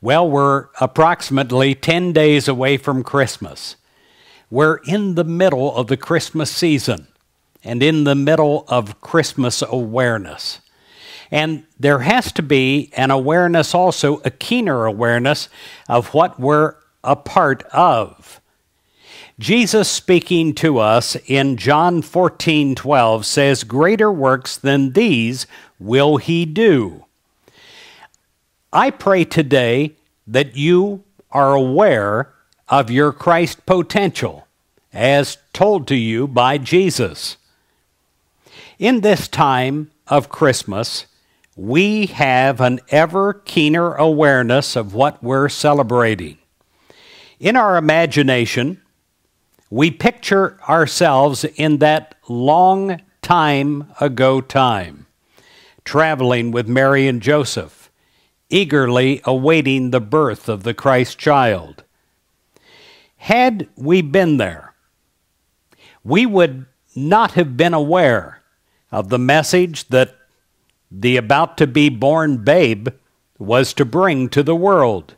Well, we're approximately 10 days away from Christmas. We're in the middle of the Christmas season and in the middle of Christmas awareness. And there has to be an awareness also, a keener awareness of what we're a part of. Jesus speaking to us in John 14 12 says, Greater works than these will he do. I pray today that you are aware of your Christ potential as told to you by Jesus. In this time of Christmas, we have an ever keener awareness of what we're celebrating. In our imagination, we picture ourselves in that long time ago time, traveling with Mary and Joseph, eagerly awaiting the birth of the Christ child. Had we been there, we would not have been aware of the message that the about to be born babe was to bring to the world.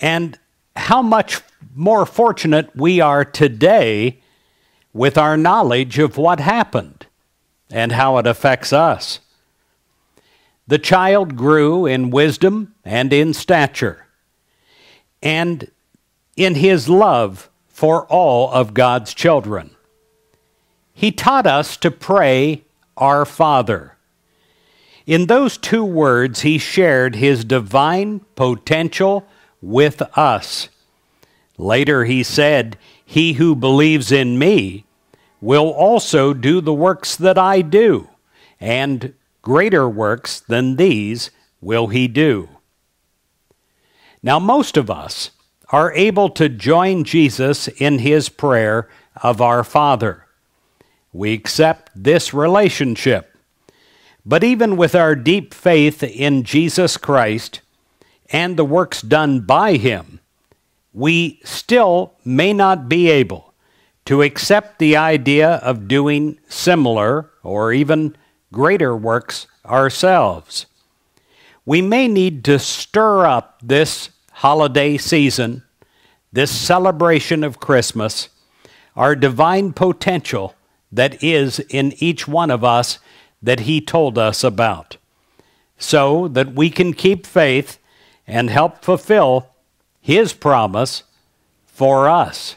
And how much more fortunate we are today with our knowledge of what happened and how it affects us. The child grew in wisdom and in stature, and in his love for all of God's children. He taught us to pray, Our Father. In those two words, he shared his divine potential with us. Later, he said, He who believes in me will also do the works that I do, and greater works than these will he do. Now, most of us are able to join Jesus in his prayer of our Father. We accept this relationship. But even with our deep faith in Jesus Christ and the works done by him, we still may not be able to accept the idea of doing similar or even greater works ourselves. We may need to stir up this holiday season, this celebration of Christmas, our divine potential that is in each one of us that He told us about, so that we can keep faith and help fulfill His promise for us.